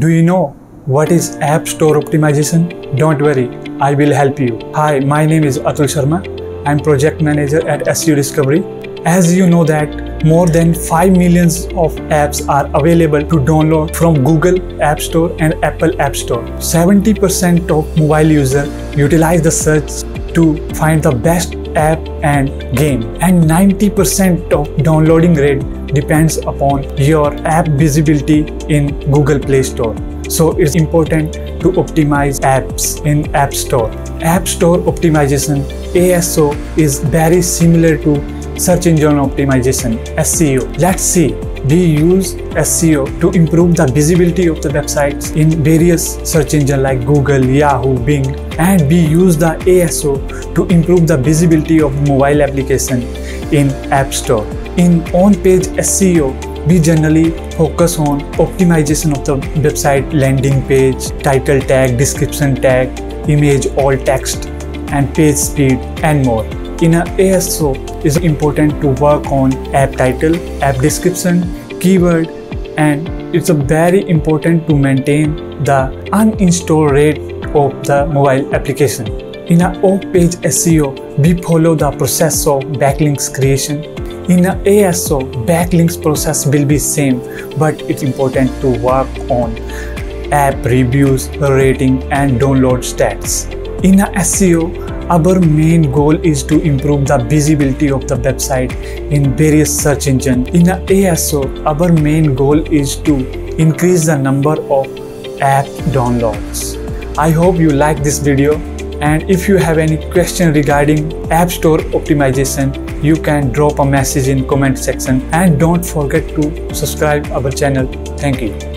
Do you know what is App Store optimization? Don't worry, I will help you. Hi, my name is Atul Sharma. I'm project manager at SEO Discovery. As you know that more than 5 millions of apps are available to download from Google App Store and Apple App Store. 70% of mobile users utilize the search to find the best app and game and 90% of downloading rate depends upon your app visibility in Google Play Store. So it's important to optimize apps in App Store. App Store optimization ASO is very similar to search engine optimization SEO. Let's see we use SEO to improve the visibility of the websites in various search engines like Google, Yahoo, Bing, and we use the ASO to improve the visibility of mobile application in App Store. In on-page SEO, we generally focus on optimization of the website landing page, title tag, description tag, image, alt text, and page speed, and more. In a ASO, it's important to work on app title, app description, keyword, and it's very important to maintain the uninstall rate of the mobile application. In a off-page SEO, we follow the process of backlinks creation. In a ASO, backlinks process will be same, but it's important to work on app reviews, rating, and download stats. In a SEO, our main goal is to improve the visibility of the website in various search engines. In the ASO, our main goal is to increase the number of app downloads. I hope you like this video and if you have any question regarding App Store optimization, you can drop a message in comment section and don't forget to subscribe our channel. Thank you.